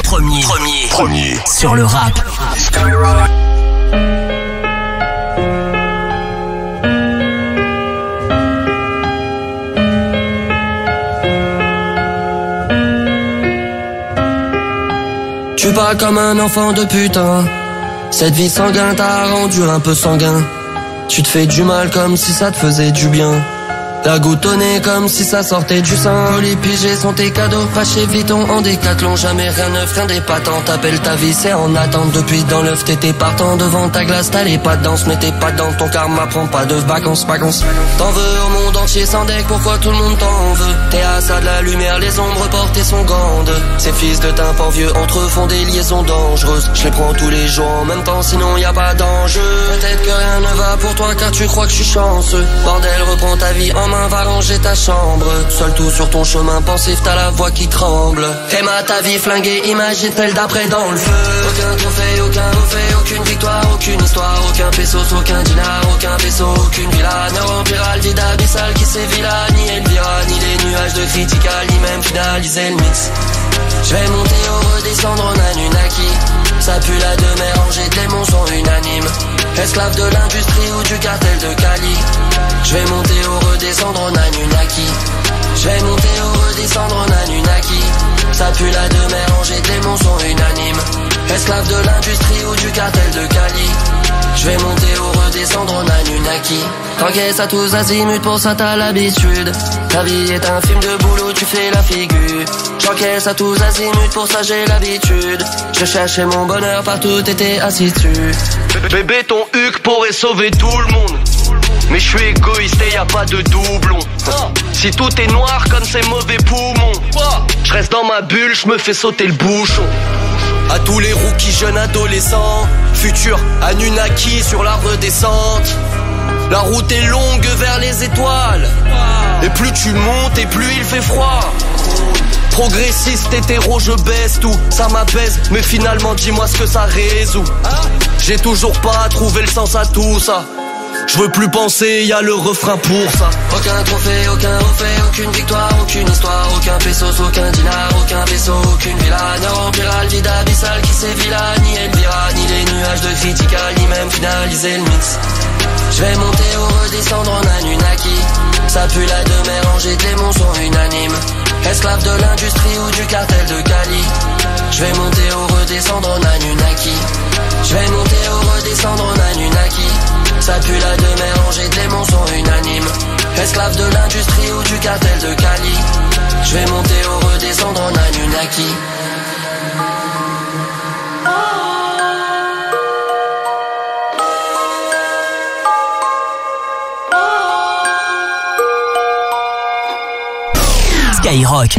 Premier, premier, premier sur le rap. Tu parles comme un enfant de putain. Cette vie sanguine t'a rendu un peu sanguin. Tu te fais du mal comme si ça te faisait du bien. La goutonnée comme si ça sortait du sein. Les pigés sont tes cadeaux. Fâché Viton en décathlon. Jamais rien neuf, rien d'épatant T'appelles ta vie, c'est en attente. Depuis dans l'œuf t'étais partant. Devant ta glace t'as pas de danse. Mais pas dans ton karma Prends pas de vacances, vacances. T'en veux au monde entier sans deck. Pourquoi tout le monde t'en veut? T'es à ça de la lumière Les ombres portées sont grandes. Ces fils de tympan vieux Entre eux font des liaisons dangereuses. Je les prends tous les jours en même temps Sinon y a pas d'enjeu. Peut-être que rien ne va pour toi Car tu crois que je suis chanceux. Bordel reprends ta vie en va ranger ta chambre. Seul tout sur ton chemin pensif, t'as la voix qui tremble. Emma, ta vie flinguée, imagine celle d'après dans le feu? Aucun trophée, aucun trophée, aucune victoire, aucune histoire, aucun pesos, aucun dinar, aucun vaisseau, aucune villa. Ne remplira le vide abyssal qui sévit là, ni Elvira, ni les nuages de critical, ni même finaliser le mix. Je vais monter ou redescendre en Anunnaki. Ça pue la de mer, rangée, démons sont unanimes. Esclave de l'industrie ou du cartel Je vais monter ou redescendre en Anunnaki. Ça pue la de mer, rangée, démons sont unanimes. Esclave de l'industrie ou du cartel de Cali. Je vais monter ou redescendre en Anunnaki. T'encaisses à tous azimuts, pour ça t'as l'habitude. Ta vie est un film de boulot, tu fais la figure. J'encaisse à tous azimuts, pour ça j'ai l'habitude. Je cherchais mon bonheur partout, t'étais assis dessus. Bébé, ton huc pourrait sauver tout le monde. Mais je suis égoïste et y a pas de doublon. Si tout est noir comme ces mauvais poumons, je reste dans ma bulle, je me fais sauter le bouchon. À tous les rookies jeunes adolescents, futur Anunnaki sur la redescente. La route est longue vers les étoiles. Et plus tu montes et plus il fait froid. Progressiste, hétéro, je baisse tout, ça m'apaise, mais finalement dis-moi ce que ça résout. J'ai toujours pas trouvé le sens à tout ça. Je veux plus penser, y a le refrain pour ça. Aucun trophée, aucun trophée, aucune victoire, aucune histoire, aucun pesos, aucun dinar, aucun vaisseau, aucune villa. Ne remplira le vide abyssal qui sévit là, ni Elvira, ni les nuages de critical, ni même finaliser le mix. Je vais monter ou redescendre en Anunnaki. Ça pue la de mer, rangée, démons unanimes. Esclave de l'industrie ou du cartel de Cali. Je vais monter ou redescendre en Anunnaki. Je vais monter ou redescendre Skyrock